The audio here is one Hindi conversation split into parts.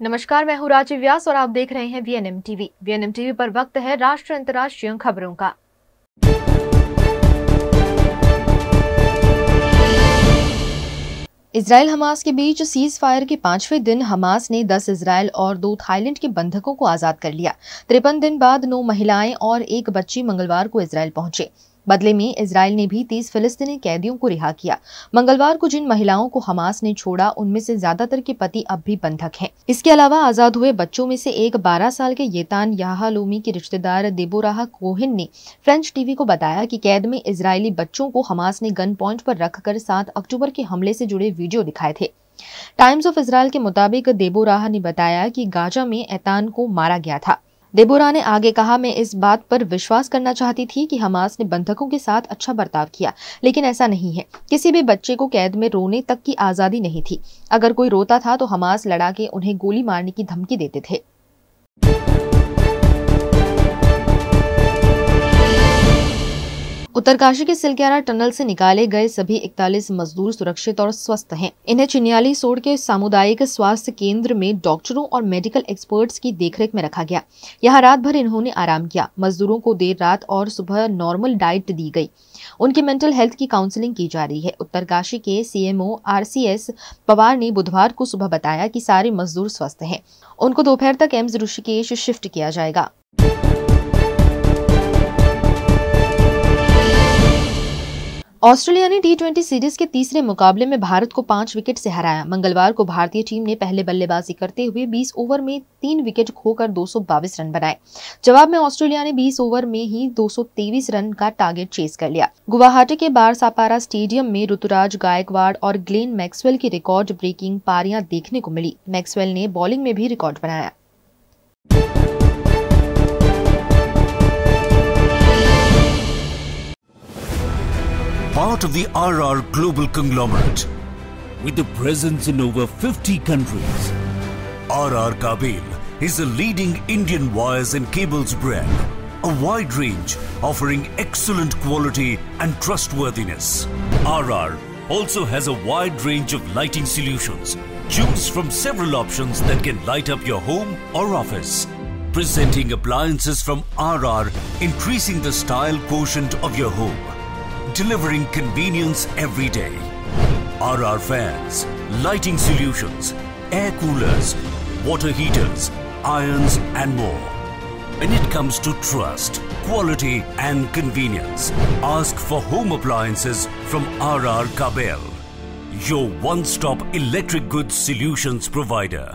नमस्कार, मैं हूँ राजीव व्यास और आप देख रहे हैं वीएनएम टीवी वीएनएम टीवी पर वक्त है राष्ट्रीय अंतर्राष्ट्रीय खबरों का। इसराइल हमास के बीच सीज फायर के पाँचवें दिन हमास ने 10 इसराइल और दो थाईलैंड के बंधकों को आज़ाद कर लिया। तिरपन दिन बाद नौ महिलाएँ और एक बच्ची मंगलवार को इसराइल पहुँचे। बदले में इसराइल ने भी तीस फिलिस्तीनी कैदियों को रिहा किया। मंगलवार को जिन महिलाओं को हमास ने छोड़ा, उनमें से ज़्यादातर के पति अब भी बंधक हैं। इसके अलावा आज़ाद हुए बच्चों में से एक 12 साल के येतान याहालोमी के रिश्तेदार देबोराह कोहिन ने फ्रेंच टीवी को बताया कि कैद में इसराइली बच्चों को हमास ने गन पॉइंट पर रखकर सात अक्टूबर के हमले से जुड़े वीडियो दिखाए थे। टाइम्स ऑफ़ इसराइल के मुताबिक देबोराह ने बताया कि गाजा में ऐतान को मारा गया था। देबोरा ने आगे कहा, मैं इस बात पर विश्वास करना चाहती थी कि हमास ने बंधकों के साथ अच्छा बर्ताव किया, लेकिन ऐसा नहीं है। किसी भी बच्चे को कैद में रोने तक की आज़ादी नहीं थी। अगर कोई रोता था तो हमास लड़ा के उन्हें गोली मारने की धमकी देते थे। उत्तरकाशी के सिलक्यारा टनल से निकाले गए सभी 41 मजदूर सुरक्षित और स्वस्थ हैं। इन्हें चिन्याली सोड़ के सामुदायिक स्वास्थ्य केंद्र में डॉक्टरों और मेडिकल एक्सपर्ट्स की देखरेख में रखा गया। यहाँ रात भर इन्होंने आराम किया। मजदूरों को देर रात और सुबह नॉर्मल डाइट दी गई। उनकी मेंटल हेल्थ की काउंसलिंग की जा रही है। उत्तरकाशी के सीएमओ आरसीएस पवार ने बुधवार को सुबह बताया कि सारे मजदूर स्वस्थ हैं। उनको दोपहर तक एम्स ऋषिकेश शिफ्ट किया जाएगा। ऑस्ट्रेलिया ने टी सीरीज़ के तीसरे मुकाबले में भारत को पाँच विकेट से हराया। मंगलवार को भारतीय टीम ने पहले बल्लेबाजी करते हुए 20 ओवर में तीन विकेट खोकर दो रन बनाए। जवाब में ऑस्ट्रेलिया ने 20 ओवर में ही 223 रन का टारगेट चेस कर लिया। गुवाहाटी के बार सापारा स्टेडियम में ऋतुराज गायकवाड़ और ग्लेन मैक्सवेल की रिकॉर्ड ब्रेकिंग पारियाँ देखने को मिली। मैक्सवेल ने बॉलिंग में भी रिकॉर्ड बनाया। Part of the RR global conglomerate. With a presence in over 50 countries, RR Kabel is a leading Indian wires and cables brand. A wide range offering excellent quality and trustworthiness. RR also has a wide range of lighting solutions. Choose from several options that can light up your home or office. Presenting appliances from RR, increasing the style quotient of your home delivering convenience every day. RR fans, lighting solutions, air coolers, water heaters, irons and more. When it comes to trust, quality and convenience, ask for home appliances from RR Kabel, your one-stop electric goods solutions provider.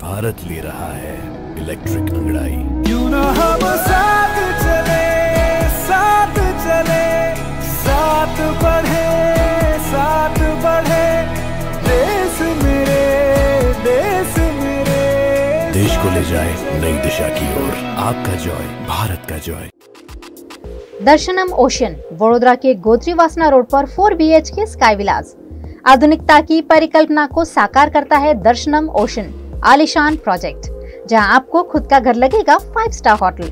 Bharat ले रहा है इलेक्ट्रिक अंगड़ाई क्यों ना हम साथ चले साथ चले ले जाए नई दिशा की ओर। आपका जॉय, भारत का जॉय। दर्शनम ओशन वडोदरा के गोत्री वासना रोड पर 4 बीएच के स्काई विलास आधुनिकता की परिकल्पना को साकार करता है दर्शनम ओशन आलिशान प्रोजेक्ट, जहाँ आपको खुद का घर लगेगा five star hotel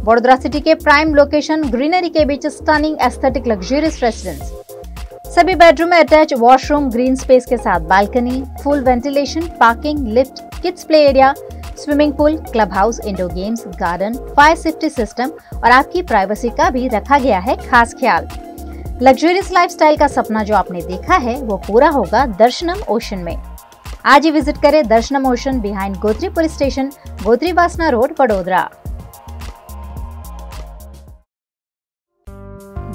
Vadodara city के प्राइम लोकेशन ग्रीनरी के बीच स्टनिंग एस्थेटिक लग्जरियस रेसिडेंस सभी बेडरूम में अटैच वॉशरूम ग्रीन स्पेस के साथ balcony full ventilation parking lift kids play area swimming pool club house indoor games garden fire safety system और आपकी प्राइवेसी का भी रखा गया है खास ख्याल। लग्जरियस लाइफस्टाइल का सपना जो आपने देखा है, वो पूरा होगा दर्शनम ओशन में। आज ही विज़िट करें Darshanam ocean behind Gotri police station Gotri Vasna road Vadodara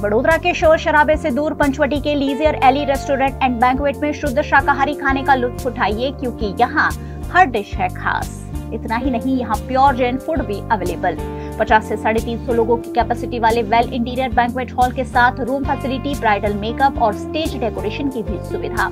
Vadodara के शोर शराबे से दूर पंचवटी के leisure alley restaurant and banquet में शुद्ध शाकाहारी खाने का लुत्फ उठाइए, क्योंकि यहाँ हर डिश है खास। इतना ही नहीं, यहाँ प्योर जैन फ़ूड भी अवेलेबल 50 से साढ़े तीन सौ लोगों की कैपेसिटी वाले वेल इंटीरियर बैंकवेट हॉल के साथ रूम फैसिलिटी ब्राइडल मेकअप और स्टेज डेकोरेशन की भी सुविधा।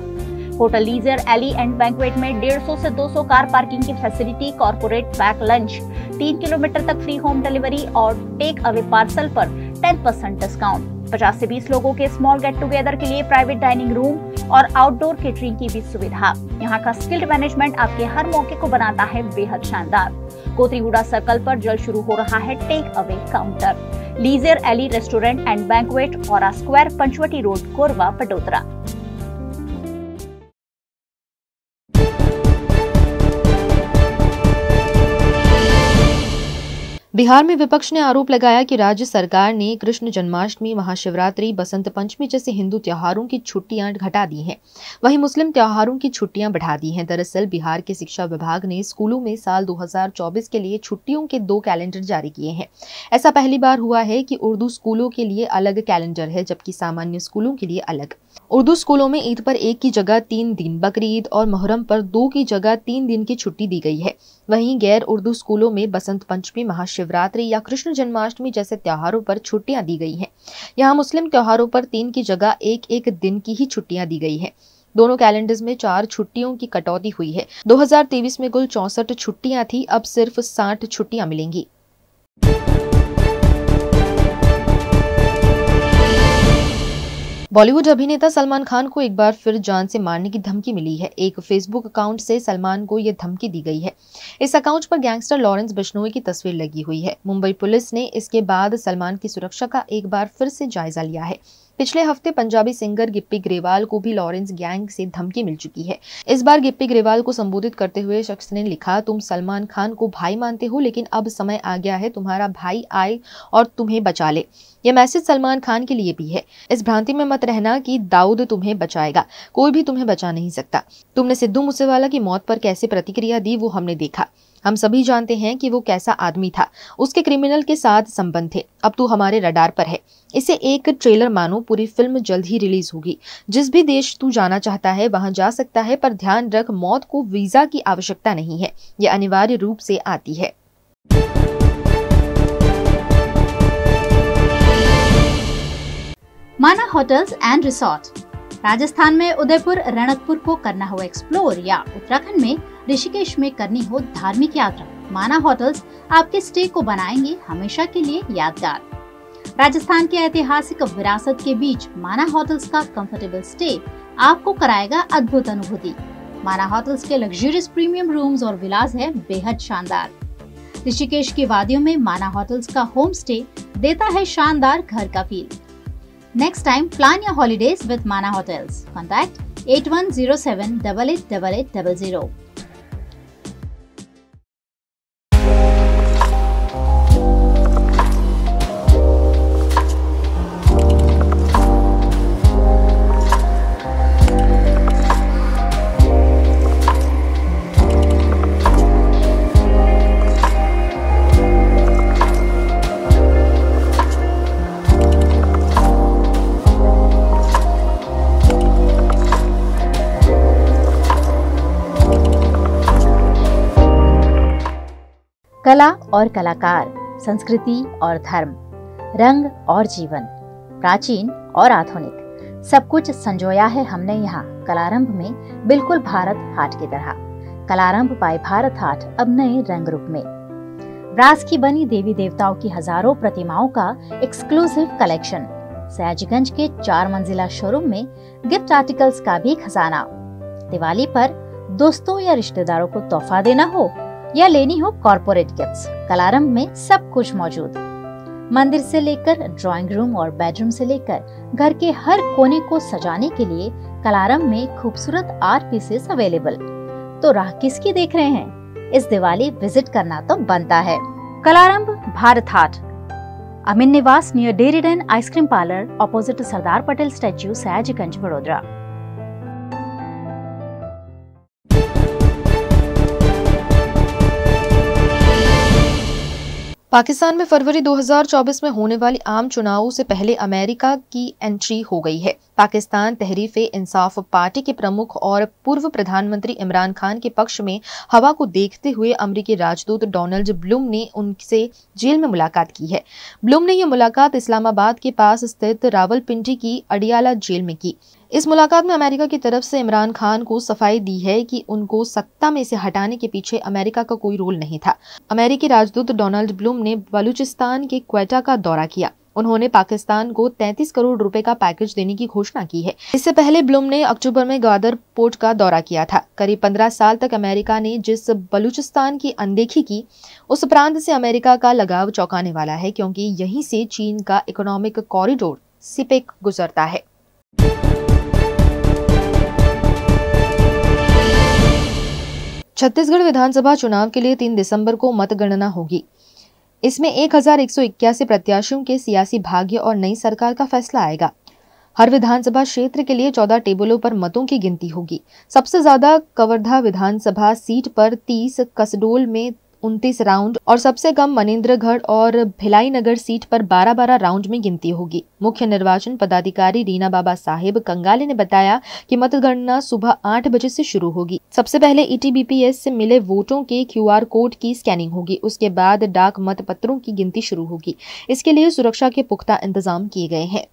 Hotel leisure Eli and banquet में 150 से 200 कार पार्किंग की फैसिलिटी कॉर्पोरेट पैक लंच तीन किलोमीटर तक फ्री होम डिलीवरी और टेक अवे पार्सल पर 10 परसेंट डिस्काउंट 50 से 20 लोगों के स्मॉल गेट टुगेदर के लिए प्राइवेट डाइनिंग रूम और आउटडोर केटरिंग की भी सुविधा। यहाँ का स्किल्ड मैनेजमेंट आपके हर मौके को बनाता है बेहद शानदार। कोतरीगुड़ा सर्कल पर जल्द शुरू हो रहा है take away counter leisure Eli restaurant and banquet और स्क्वायर पंचवटी रोड कोरवा, पटोदरा। बिहार में विपक्ष ने आरोप लगाया कि राज्य सरकार ने कृष्ण जन्माष्टमी, महाशिवरात्रि, बसंत पंचमी जैसे हिंदू त्योहारों की छुट्टियाँ घटा दी हैं। वहीं मुस्लिम त्योहारों की छुट्टियाँ बढ़ा दी हैं। दरअसल बिहार के शिक्षा विभाग ने स्कूलों में साल 2024 के लिए छुट्टियों के दो कैलेंडर जारी किए हैं। ऐसा पहली बार हुआ है कि उर्दू स्कूलों के लिए अलग कैलेंडर है, जबकि सामान्य स्कूलों के लिए अलग। उर्दू स्कूलों में ईद पर एक की जगह तीन दिन बकरी और मोहर्रम पर दो की जगह तीन दिन की छुट्टी दी गई है। वहीं गैर उर्दू स्कूलों में बसंत पंचमी महाशिवरात्रि या कृष्ण जन्माष्टमी जैसे त्योहारों पर छुट्टियाँ दी गई हैं। यहाँ मुस्लिम त्योहारों पर तीन की जगह एक एक दिन की ही छुट्टियाँ दी गई हैं। दोनों कैलेंडर्स में चार छुट्टियों की कटौती हुई है। 2023 में कुल चौसठ छुट्टियाँ थी, अब सिर्फ़ साठ छुट्टियाँ मिलेंगी। बॉलीवुड अभिनेता सलमान खान को एक बार फिर जान से मारने की धमकी मिली है। एक फेसबुक अकाउंट से सलमान को यह धमकी दी गई है। इस अकाउंट पर गैंगस्टर लॉरेंस बिश्नोई की तस्वीर लगी हुई है। मुंबई पुलिस ने इसके बाद सलमान की सुरक्षा का एक बार फिर से जायजा लिया है। पिछले हफ़्ते पंजाबी सिंगर गिप्पी ग्रेवाल को भी लॉरेंस गैंग से धमकी मिल चुकी है। इस बार गिप्पी ग्रेवाल को संबोधित करते हुए शख्स ने लिखा, तुम सलमान खान को भाई मानते हो, लेकिन अब समय आ गया है, तुम्हारा भाई आए और तुम्हें बचा ले। यह मैसेज सलमान खान के लिए भी है। इस भ्रांति में मत रहना कि दाऊद तुम्हें बचाएगा, कोई भी तुम्हें बचा नहीं सकता। तुमने सिद्धू मूसेवाला की मौत पर कैसे प्रतिक्रिया दी, वो हमने देखा। हम सभी जानते हैं कि वो कैसा आदमी था। उसके क्रिमिनल के साथ संबंध थे। अब तू हमारे रडार पर है। इसे एक ट्रेलर मानो पूरी फ़िल्म जल्द ही रिलीज़ होगी। जिस भी देश तू जाना चाहता है, वहाँ जा सकता है, पर ध्यान रख, मौत को वीज़ा की आवश्यकता नहीं है। ये अनिवार्य रूप से आती है। माना होटल्स एंड रिसोर्ट। राजस्थान में उदयपुर, रणकपुर को करना हो एक्सप्लोर या उत्तराखंड में ऋषिकेश में करनी हो धार्मिक यात्रा। माना होटल्स आपके स्टे को बनाएँगे हमेशा के लिए यादगार। राजस्थान के ऐतिहासिक विरासत के बीच माना होटल्स का कंफर्टेबल स्टे आपको कराएगा अद्भुत अनुभूति। माना होटल्स के लग्जरियस प्रीमियम रूम्स और विलास है बेहद शानदार। ऋषिकेश की वादियों में माना होटल्स का होम स्टे देता है शानदार घर का feel Next time, plan your holidays with Mana Hotels. Contact 8107 888800. कला और कलाकार, संस्कृति और धर्म, रंग और जीवन, प्राचीन और आधुनिक। सब कुछ संजोया है हमने यहाँ, कलारंभ में, बिल्कुल भारत हाट की तरह। कलारंभ बाय भारत हाट अब नए रंग रूप में। ब्रास की बनी देवी देवताओं की हज़ारों प्रतिमाओं का एक्सक्लूसिव कलेक्शन सयाजगंज के चार मंजिला शोरूम में गिफ्ट आर्टिकल्स का भी खजाना। दिवाली पर दोस्तों या रिश्तेदारों को तोहफा देना हो या लेनी हो कॉरपोरेट गिफ्ट्स। कलारंभ में सब कुछ मौजूद। मंदिर से लेकर ड्राइंग रूम और बेडरूम से लेकर घर के हर कोने को सजाने के लिए कलारंभ में खूबसूरत आर्ट पीसेस अवेलेबल। तो राह किसकी देख रहे हैं? इस दिवाली विज़िट करना तो बनता है। कलारंभ Bharat Haat. Amin Niwas near Dairy Den ice cream parlour opposite Sardar Patel statue Sayajiganj Vadodara Pakistan में फरवरी 2024 में होने वाली आम चुनावों से पहले अमेरिका की एंट्री हो गई है। पाकिस्तान तहरीफ इंसाफ पार्टी के प्रमुख और पूर्व प्रधानमंत्री इमरान खान के पक्ष में हवा को देखते हुए अमरीकी राजदूत डोनाल्ड ब्लूम ने उनसे जेल में मुलाकात की है। ब्लूम ने यह मुलाकात इस्लामाबाद के पास स्थित रावलपिंडी की अडियाला जेल में की। इस मुलाकात में अमेरिका की तरफ़ से इमरान खान को सफ़ाई दी है कि उनको सत्ता में से हटाने के पीछे अमेरिका का कोई रोल नहीं था। अमेरिकी राजदूत डोनाल्ड ब्लूम ने बलूचिस्तान के क्वेटा का दौरा किया। उन्होंने पाकिस्तान को 33 करोड़ रुपए का पैकेज देने की घोषणा की है। इससे पहले ब्लूम ने अक्टूबर में ग्वादर पोर्ट का दौरा किया था। करीब 15 साल तक अमेरिका ने जिस बलूचिस्तान की अनदेखी की, उस प्रांत से अमेरिका का लगाव चौंकाने वाला है, क्योंकि यहीं से चीन का इकोनॉमिक कॉरिडोर सिपेक गुजरता है। छत्तीसगढ़ विधानसभा चुनाव के लिए तीन दिसंबर को मतगणना होगी। इसमें एक हज़ार एक सौ इक्यासी प्रत्याशियों के सियासी भाग्य और नई सरकार का फैसला आएगा। हर विधानसभा क्षेत्र के लिए चौदह टेबलों पर मतों की गिनती होगी। सबसे ज़्यादा कवर्धा विधानसभा सीट पर तीस, कसडोल में उनतीस राउंड और सबसे कम मनेन्द्रगढ़ और भिलाई नगर सीट पर 12-12 राउंड में गिनती होगी। मुख्य निर्वाचन पदाधिकारी रीना बाबा साहेब कंगाले ने बताया कि मतगणना सुबह आठ बजे से शुरू होगी। सबसे पहले ईटीबीपीएस से मिले वोटों के क्यूआर कोड की स्कैनिंग होगी। उसके बाद डाक मत पत्रों की गिनती शुरू होगी। इसके लिए सुरक्षा के पुख्ता इंतज़ाम किए गए हैं।